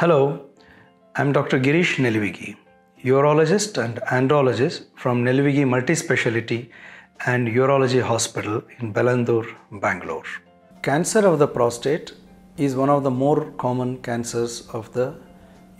Hello, I'm Dr. Girish Nelivigi, urologist and andrologist from Nelivigi Multispeciality and Urology Hospital in Bellandur, Bangalore. Cancer of the prostate is one of the more common cancers of the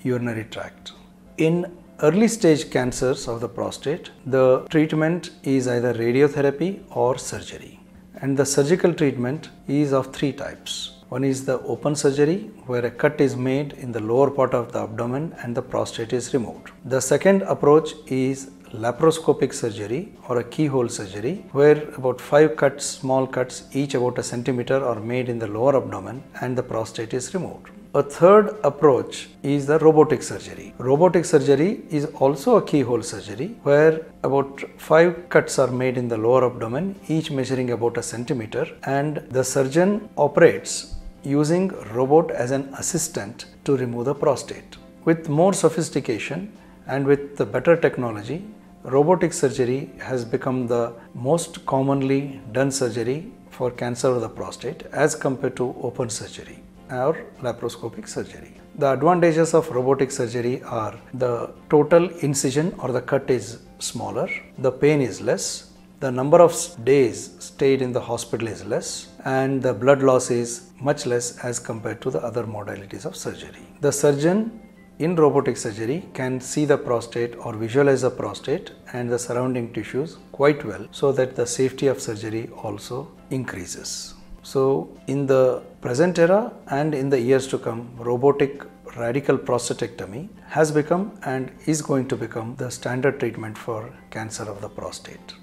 urinary tract. In early stage cancers of the prostate, the treatment is either radiotherapy or surgery. And the surgical treatment is of three types. One is the open surgery, where a cut is made in the lower part of the abdomen and the prostate is removed. The second approach is laparoscopic surgery or a keyhole surgery, where about five cuts, small cuts, each about a centimeter, are made in the lower abdomen and the prostate is removed. A third approach is the robotic surgery. Robotic surgery is also a keyhole surgery where about five cuts are made in the lower abdomen, each measuring about a centimeter, and the surgeon operates using robot as an assistant to remove the prostate. With more sophistication and with the better technology, robotic surgery has become the most commonly done surgery for cancer of the prostate as compared to open surgery or laparoscopic surgery. The advantages of robotic surgery are the total incision or the cut is smaller, the pain is less, the number of days stayed in the hospital is less, and the blood loss is much less as compared to the other modalities of surgery. The surgeon in robotic surgery can see the prostate or visualize the prostate and the surrounding tissues quite well so that the safety of surgery also increases. So, in the present era and in the years to come, robotic radical prostatectomy has become and is going to become the standard treatment for cancer of the prostate.